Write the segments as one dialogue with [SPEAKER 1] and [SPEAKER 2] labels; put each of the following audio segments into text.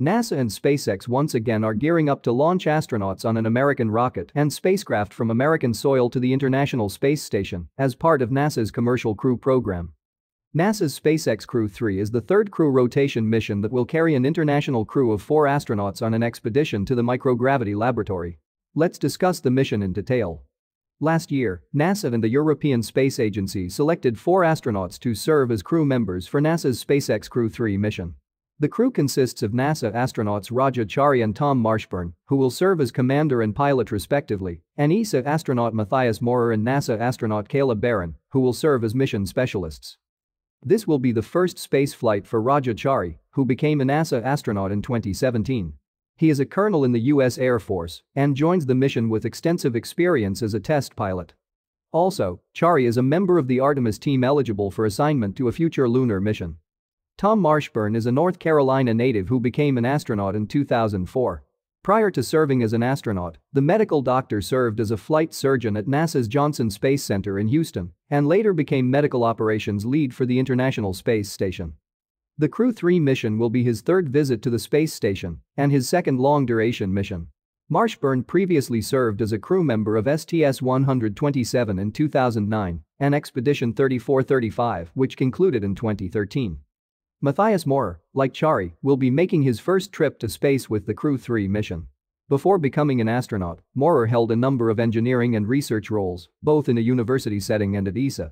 [SPEAKER 1] NASA and SpaceX once again are gearing up to launch astronauts on an American rocket and spacecraft from American soil to the International Space Station as part of NASA's Commercial Crew program. NASA's SpaceX Crew 3 is the third crew rotation mission that will carry an international crew of four astronauts on an expedition to the microgravity laboratory. Let's discuss the mission in detail. Last year, NASA and the European Space Agency selected four astronauts to serve as crew members for NASA's SpaceX Crew 3 mission. The crew consists of NASA astronauts Raja Chari and Tom Marshburn, who will serve as commander and pilot respectively, and ESA astronaut Matthias Maurer and NASA astronaut Kayla Barron, who will serve as mission specialists. This will be the first space flight for Raja Chari, who became a NASA astronaut in 2017. He is a colonel in the US Air Force and joins the mission with extensive experience as a test pilot. Also, Chari is a member of the Artemis team eligible for assignment to a future lunar mission. Tom Marshburn is a North Carolina native who became an astronaut in 2004. Prior to serving as an astronaut, the medical doctor served as a flight surgeon at NASA's Johnson Space Center in Houston and later became medical operations lead for the International Space Station. The Crew 3 mission will be his third visit to the space station and his second long-duration mission. Marshburn previously served as a crew member of STS-127 in 2009 and Expedition 3435 which concluded in 2013. Matthias Maurer, like Chari, will be making his first trip to space with the Crew 3 mission. Before becoming an astronaut, Maurer held a number of engineering and research roles, both in a university setting and at ESA.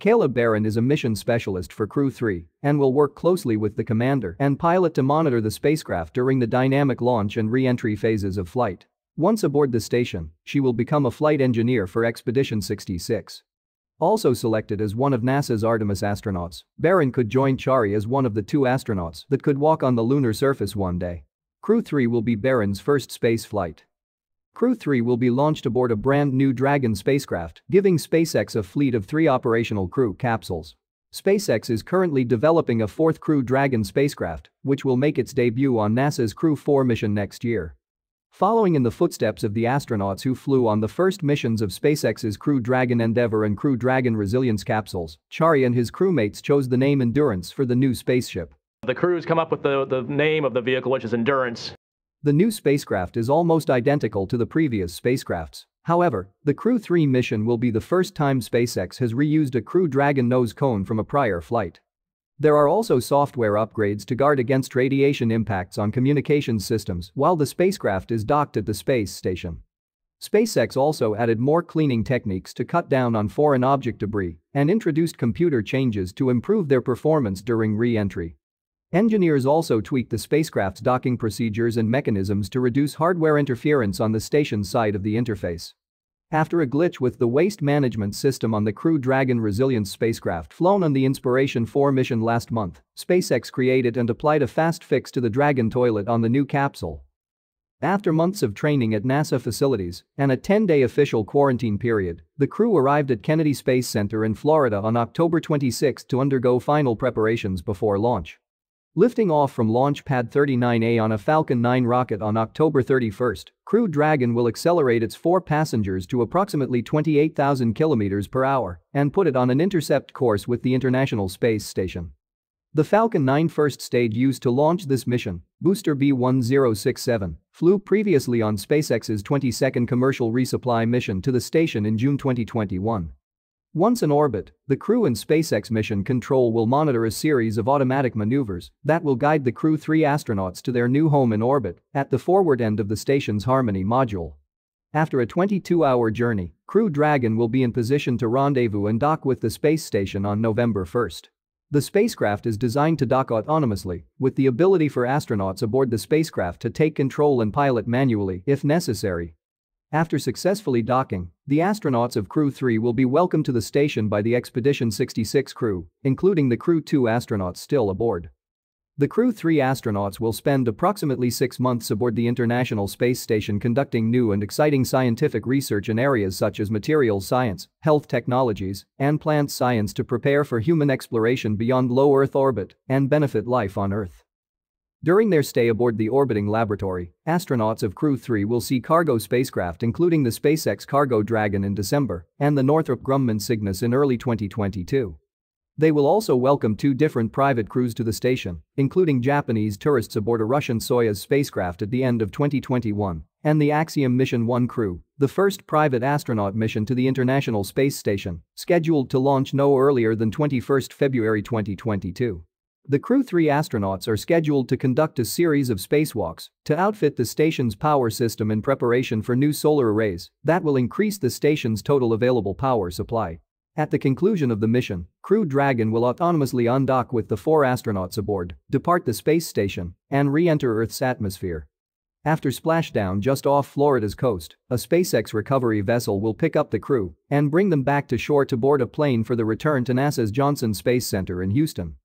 [SPEAKER 1] Kayla Barron is a mission specialist for Crew 3 and will work closely with the commander and pilot to monitor the spacecraft during the dynamic launch and re-entry phases of flight. Once aboard the station, she will become a flight engineer for Expedition 66. Also selected as one of NASA's Artemis astronauts, Barron could join Chari as one of the two astronauts that could walk on the lunar surface one day. Crew 3 will be Barron's first space flight Crew 3 will be launched aboard a brand new Dragon spacecraft, giving SpaceX a fleet of three operational Crew capsules. SpaceX is currently developing a fourth Crew Dragon spacecraft, which will make its debut on NASA's Crew 4 mission next year. Following in the footsteps of the astronauts who flew on the first missions of SpaceX's Crew Dragon Endeavour and Crew Dragon Resilience capsules, Chari and his crewmates chose the name Endurance for the new spaceship.
[SPEAKER 2] The crew's come up with the, the name of the vehicle, which is Endurance.
[SPEAKER 1] The new spacecraft is almost identical to the previous spacecrafts. However, the Crew 3 mission will be the first time SpaceX has reused a Crew Dragon nose cone from a prior flight. There are also software upgrades to guard against radiation impacts on communications systems while the spacecraft is docked at the space station. SpaceX also added more cleaning techniques to cut down on foreign object debris and introduced computer changes to improve their performance during re-entry. Engineers also tweaked the spacecraft's docking procedures and mechanisms to reduce hardware interference on the station's side of the interface. After a glitch with the waste management system on the Crew Dragon Resilience spacecraft flown on the Inspiration 4 mission last month, SpaceX created and applied a fast fix to the Dragon toilet on the new capsule. After months of training at NASA facilities and a 10-day official quarantine period, the crew arrived at Kennedy Space Center in Florida on October 26 to undergo final preparations before launch. Lifting off from Launch Pad 39A on a Falcon 9 rocket on October 31, Crew Dragon will accelerate its four passengers to approximately 28,000 km per hour and put it on an intercept course with the International Space Station. The Falcon 9 first stage used to launch this mission, Booster B1067, flew previously on SpaceX's 22nd commercial resupply mission to the station in June 2021. Once in orbit, the crew and SpaceX mission control will monitor a series of automatic maneuvers that will guide the Crew 3 astronauts to their new home in orbit at the forward end of the station's Harmony module. After a 22-hour journey, Crew Dragon will be in position to rendezvous and dock with the space station on November 1. The spacecraft is designed to dock autonomously, with the ability for astronauts aboard the spacecraft to take control and pilot manually if necessary after successfully docking, the astronauts of Crew 3 will be welcomed to the station by the Expedition 66 crew, including the Crew 2 astronauts still aboard. The Crew 3 astronauts will spend approximately six months aboard the International Space Station conducting new and exciting scientific research in areas such as materials science, health technologies, and plant science to prepare for human exploration beyond low Earth orbit and benefit life on Earth. During their stay aboard the orbiting laboratory, astronauts of Crew 3 will see cargo spacecraft including the SpaceX Cargo Dragon in December and the Northrop Grumman Cygnus in early 2022. They will also welcome two different private crews to the station, including Japanese tourists aboard a Russian Soyuz spacecraft at the end of 2021 and the Axiom Mission 1 crew, the first private astronaut mission to the International Space Station, scheduled to launch no earlier than 21 February 2022. The Crew 3 astronauts are scheduled to conduct a series of spacewalks to outfit the station's power system in preparation for new solar arrays that will increase the station's total available power supply. At the conclusion of the mission, Crew Dragon will autonomously undock with the four astronauts aboard, depart the space station, and re-enter Earth's atmosphere. After splashdown just off Florida's coast, a SpaceX recovery vessel will pick up the crew and bring them back to shore to board a plane for the return to NASA's Johnson Space Center in Houston.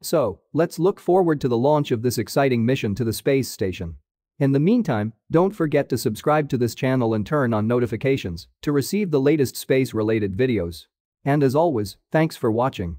[SPEAKER 1] So, let's look forward to the launch of this exciting mission to the space station. In the meantime, don't forget to subscribe to this channel and turn on notifications to receive the latest space-related videos. And as always, thanks for watching.